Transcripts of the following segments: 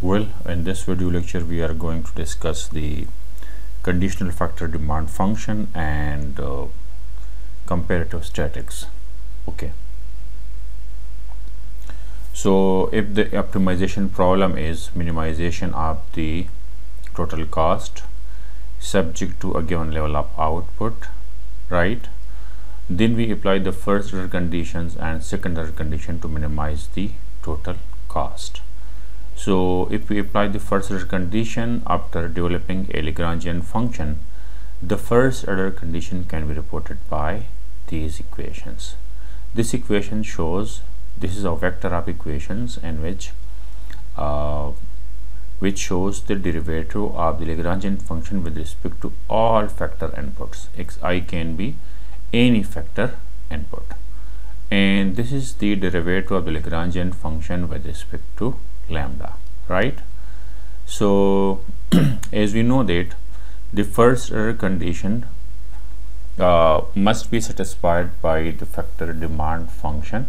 well in this video lecture we are going to discuss the conditional factor demand function and uh, comparative statics. Okay. So if the optimization problem is minimization of the total cost subject to a given level of output right then we apply the first order conditions and second order condition to minimize the total cost so if we apply the first order condition after developing a Lagrangian function the first order condition can be reported by these equations. This equation shows this is a vector of equations in which uh, which shows the derivative of the Lagrangian function with respect to all factor inputs. Xi can be any factor input. And this is the derivative of the Lagrangian function with respect to lambda right? So as we know that the first order condition uh, must be satisfied by the factor demand function.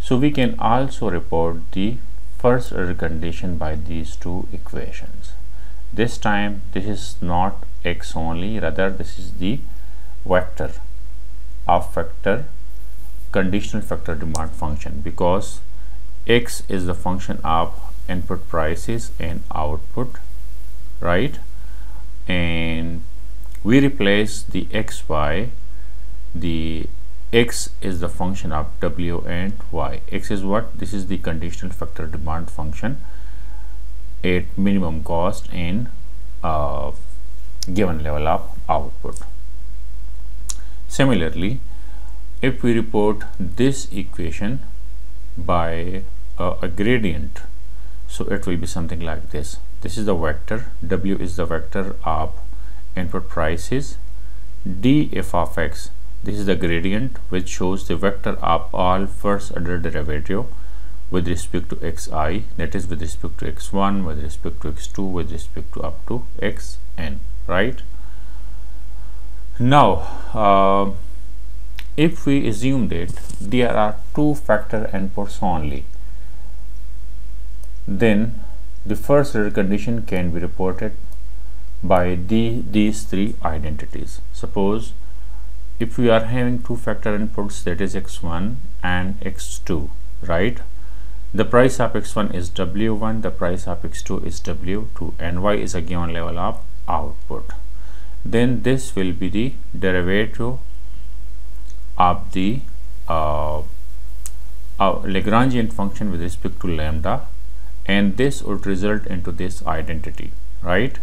So we can also report the first order condition by these two equations. This time this is not x only rather this is the vector of factor conditional factor demand function because x is the function of input prices and output right? And we replace the xy the x is the function of w and y. X is what? This is the conditional factor demand function at minimum cost and uh, given level of output. Similarly, if we report this equation by uh, a gradient, so it will be something like this. This is the vector, W is the vector of input prices, d f of x, this is the gradient which shows the vector of all first order derivative with respect to xi, that is with respect to x1, with respect to x2, with respect to up to xn, right? now uh, if we assume that there are two factor inputs only then the first order condition can be reported by the, these three identities. Suppose if we are having two factor inputs that is x1 and x2 right? The price of x1 is w1 the price of x2 is w2 and y is a given level of output. Then this will be the derivative of the uh, uh, Lagrangian function with respect to lambda and this would result into this identity right?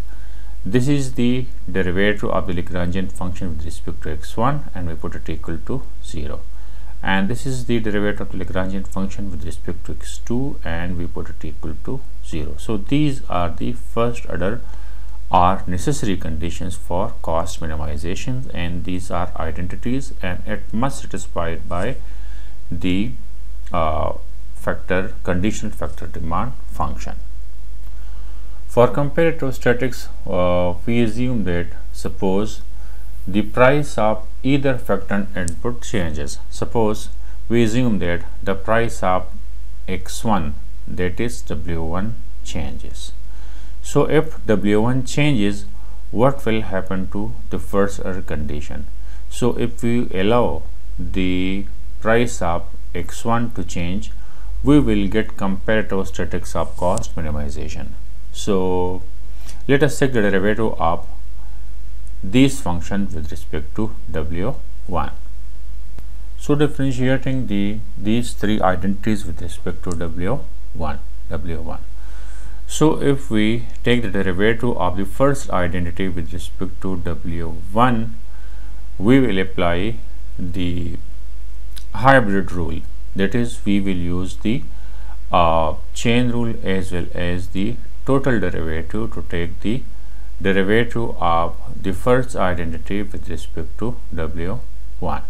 This is the derivative of the Lagrangian function with respect to x1 and we put it equal to 0 and this is the derivative of the Lagrangian function with respect to x2 and we put it equal to 0 so these are the first order are necessary conditions for cost minimization and these are identities and it must satisfied by the uh, factor conditional factor demand function. For comparative statics uh, we assume that suppose the price of either factor input changes. Suppose we assume that the price of x1 that is w1 changes. So if W1 changes, what will happen to the first order condition? So if we allow the price of x1 to change, we will get comparative statics of cost minimization. So let us take the derivative of this function with respect to W1. So differentiating the these three identities with respect to W1, W1. So if we take the derivative of the first identity with respect to W1, we will apply the hybrid rule. That is, we will use the uh, chain rule as well as the total derivative to take the derivative of the first identity with respect to W1.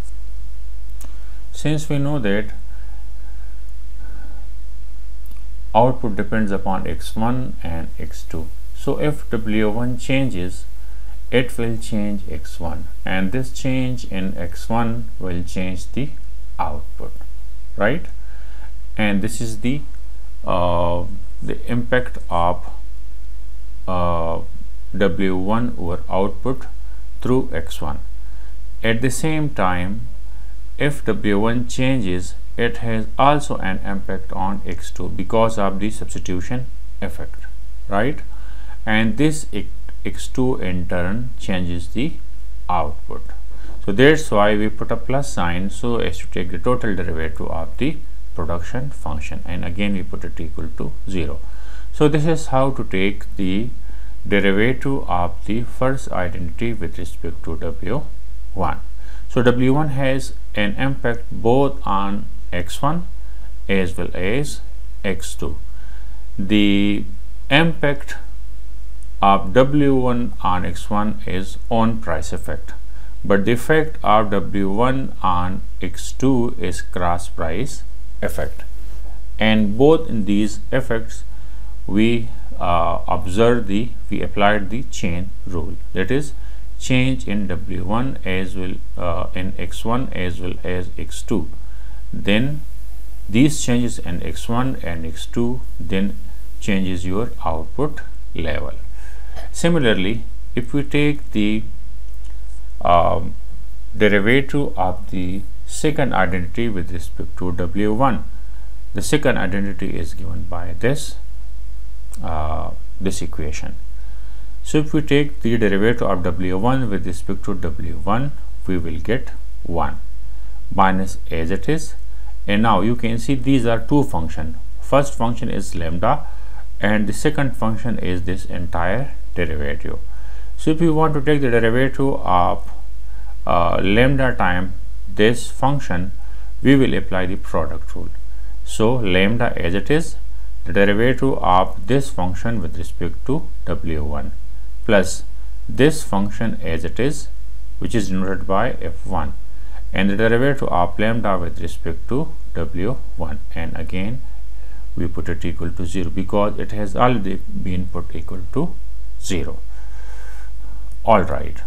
Since we know that output depends upon x1 and x2 so if w1 changes it will change x1 and this change in x1 will change the output right? And this is the uh, the impact of uh, w1 over output through x1 at the same time if w1 changes it has also an impact on x2 because of the substitution effect right? And this x2 in turn changes the output so that's why we put a plus sign. So as to take the total derivative of the production function. And again we put it equal to 0 so this is how to take the derivative of the first identity with respect to w1 so w1 has an impact both on x1 as well as x2 the impact of w1 on x1 is on price effect but the effect of w1 on x2 is cross price effect. And both in these effects we uh, observe the we applied the chain rule. That is change in w1 as well uh, in x1 as well as x2 then these changes in x1 and x2 then changes your output level. Similarly if we take the um, derivative of the second identity with respect to w1 the second identity is given by this uh, this equation. So if we take the derivative of w1 with respect to w1 we will get 1 minus as it is. And now you can see these are two functions. first function is lambda and the second function is this entire derivative. So if you want to take the derivative of uh, lambda time this function we will apply the product rule. So lambda as it is the derivative of this function with respect to w1 plus this function as it is which is denoted by f1 and the derivative of lambda with respect to w1 and again we put it equal to 0 because it has already been put equal to 0 all right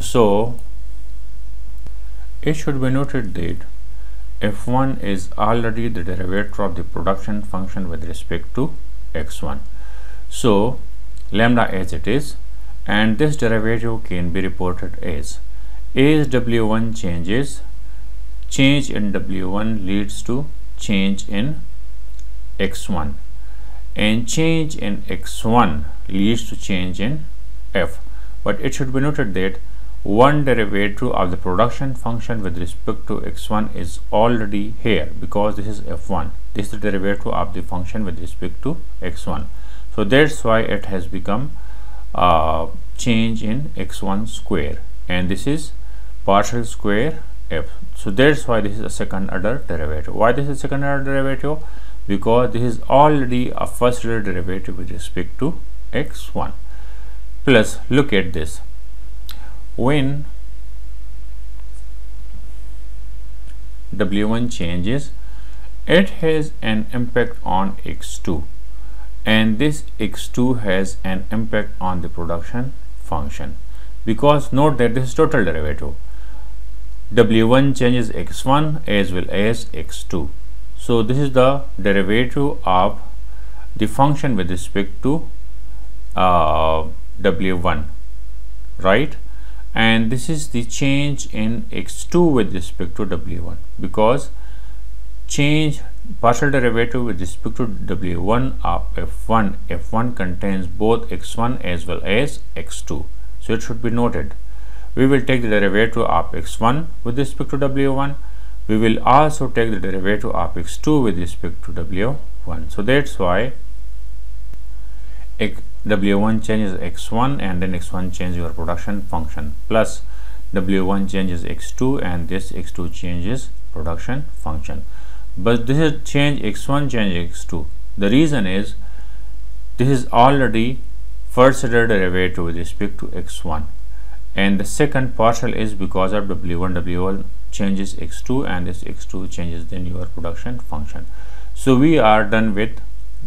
so it should be noted that f1 is already the derivative of the production function with respect to x1 so lambda as it is and this derivative can be reported as as w1 changes change in w1 leads to change in x1 and change in x1 leads to change in f. But it should be noted that one derivative of the production function with respect to x1 is already here because this is f1 this is the derivative of the function with respect to x1 so that's why it has become uh, change in x1 square. And this is partial square f. So that's why this is a second order derivative. Why this is second order derivative? Because this is already a first order derivative with respect to x1 plus look at this when w1 changes it has an impact on x2 and this x2 has an impact on the production function. Because note that this is total derivative. W1 changes x1 as well as x2 so this is the derivative of the function with respect to uh, w1 right and this is the change in x2 with respect to w1 because change partial derivative with respect to w1 of f1 f1 contains both x1 as well as x2 so it should be noted. We will take the derivative of x1 with respect to w1 we will also take the derivative of x2 with respect to w1 so that's why w1 changes x1 and then x1 changes your production function. Plus w1 changes x2 and this x2 changes production function. But this is change x1 change x2 the reason is this is already first order derivative with respect to x1 and the second partial is because of w1 w1 changes x2 and this x2 changes then your production function. So we are done with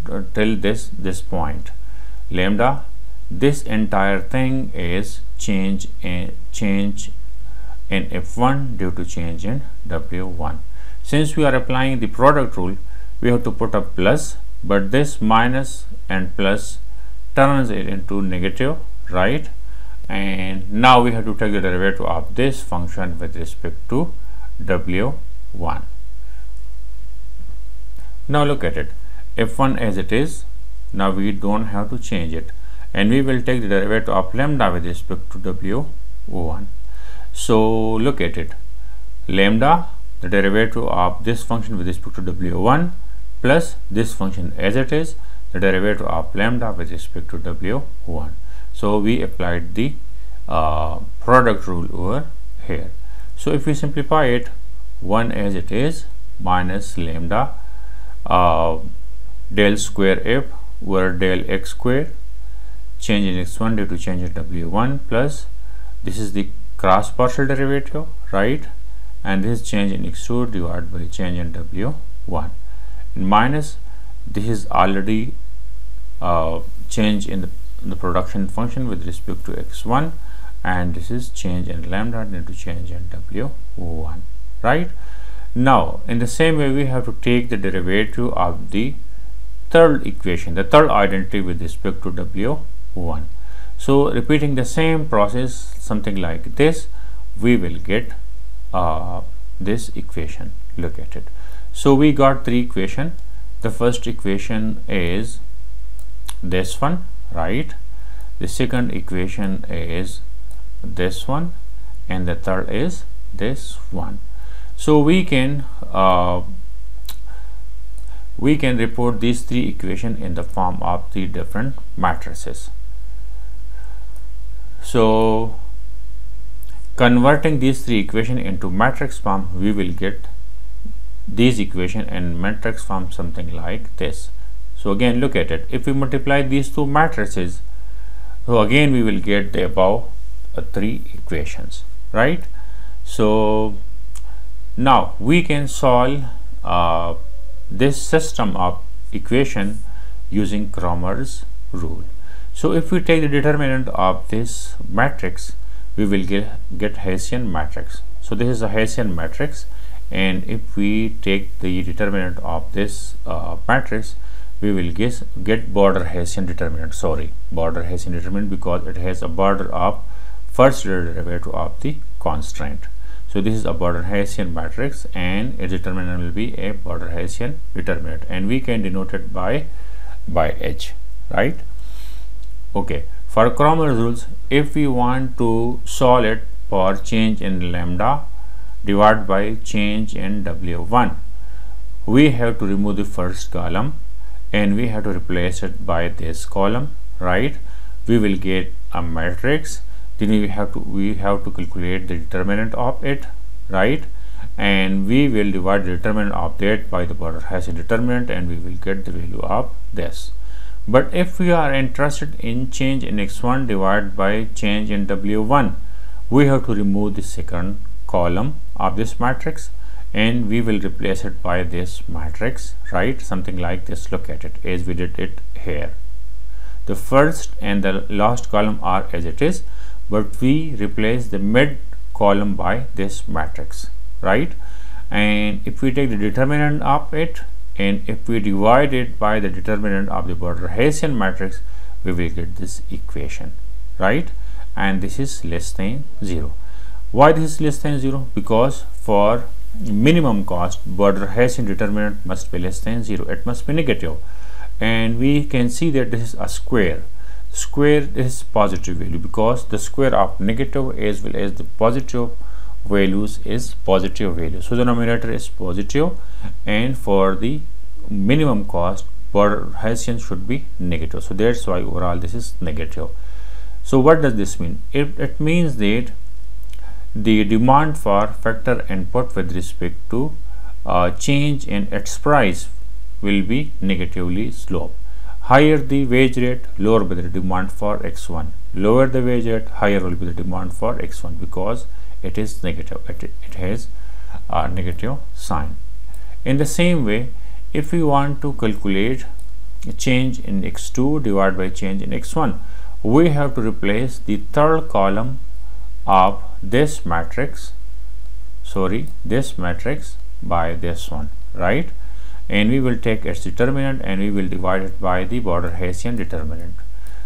uh, till this this point lambda. This entire thing is change in change in f1 due to change in w1 since we are applying the product rule we have to put a plus but this minus and plus turns it into negative right? And now we have to take the derivative of this function with respect to w1 now look at it. F1 as it is now we don't have to change it. And we will take the derivative of lambda with respect to w1 so look at it. Lambda the derivative of this function with respect to w1 plus this function as it is the derivative of lambda with respect to w1 so we applied the uh, product rule over here. So if we simplify it 1 as it is minus lambda uh, del square f over del x square change in x1 due to change in w1 plus this is the cross partial derivative right? And this change in x2 divided by change in w1 and minus this is already uh, change in the, in the production function with respect to x1 and this is change in lambda into change in w1 right? Now in the same way we have to take the derivative of the third equation the third identity with respect to w1 so repeating the same process something like this we will get uh, this equation. Look at it. So we got three equation. The first equation is this one right? The second equation is this one and the third is this one. So we can uh, we can report these three equations in the form of three different matrices. So converting these three equations into matrix form we will get these equation in matrix form something like this. So again look at it. If we multiply these two matrices so again we will get the above uh, three equations right? So now we can solve uh, this system of equation using Cramer's rule. So if we take the determinant of this matrix we will get get Hessian matrix. So this is a Hessian matrix and if we take the determinant of this uh, matrix we will guess, get border Hessian determinant. Sorry border Hessian determinant because it has a border of first derivative of the constraint so this is a border Hessian matrix and its determinant will be a border Hessian determinant and we can denote it by by H right? Okay for Cramer's rules if we want to solve it for change in lambda divided by change in W1 we have to remove the first column and we have to replace it by this column right? We will get a matrix then we have to we have to calculate the determinant of it right? And we will divide the determinant of that by the border a determinant and we will get the value of this. But if we are interested in change in x1 divided by change in w1 we have to remove the second column of this matrix and we will replace it by this matrix right? Something like this. Look at it as we did it here. The first and the last column are as it is but we replace the mid column by this matrix right? And if we take the determinant of it and if we divide it by the determinant of the border Hessian matrix we will get this equation right? And this is less than 0 why this is less than 0 because for minimum cost border Hessian determinant must be less than 0 it must be negative. And we can see that this is a square square is positive value because the square of negative as well as the positive values is positive value. So the numerator is positive and for the minimum cost border Hessian should be negative. So that's why overall this is negative. So what does this mean? It, it means that the demand for factor input with respect to uh, change in its price will be negatively slope higher the wage rate lower will be the demand for x1 lower the wage rate higher will be the demand for x1 because it is negative. It, it has a negative sign. In the same way if we want to calculate a change in x2 divided by change in x1 we have to replace the third column of this matrix sorry this matrix by this one right and we will take its determinant and we will divide it by the border Hessian determinant.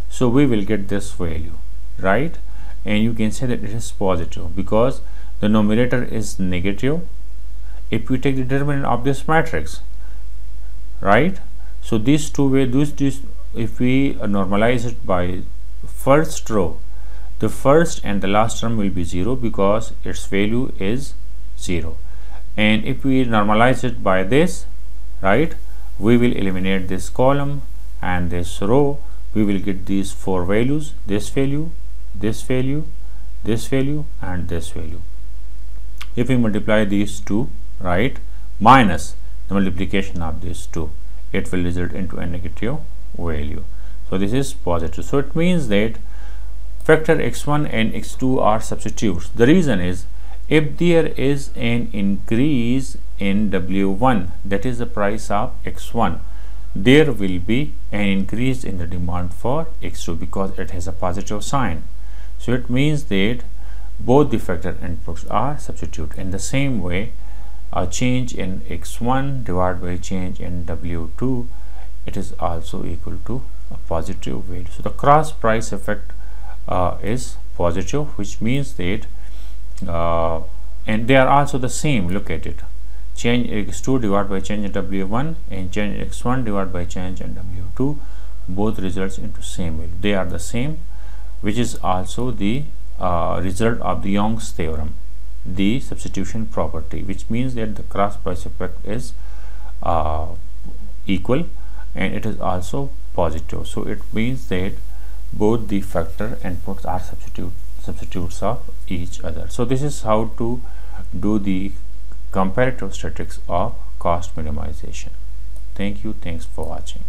So we will get this value right? And you can say that it is positive because the numerator is negative. If we take the determinant of this matrix right? So these two values this if we normalize it by first row the first and the last term will be 0 because its value is 0 and if we normalize it by this right? We will eliminate this column and this row. We will get these four values this value this value this value and this value. If we multiply these two right minus the multiplication of these two it will result into a negative value. So this is positive. So it means that factor x1 and x2 are substitutes. The reason is if there is an increase in w1 that is the price of x1 there will be an increase in the demand for x2 because it has a positive sign. So it means that both the factor inputs are substitute. In the same way a change in x1 divided by change in w2 it is also equal to a positive value. So the cross price effect uh, is positive which means that uh, and they are also the same look at it. Change x2 divided by change in w1 and change x1 divided by change in w2 both results into same value. They are the same which is also the uh, result of the Young's theorem the substitution property which means that the cross price effect is uh, equal and it is also positive. So it means that both the factor inputs are substitute substitutes of each other. So this is how to do the comparative statistics of cost minimization. Thank you. Thanks for watching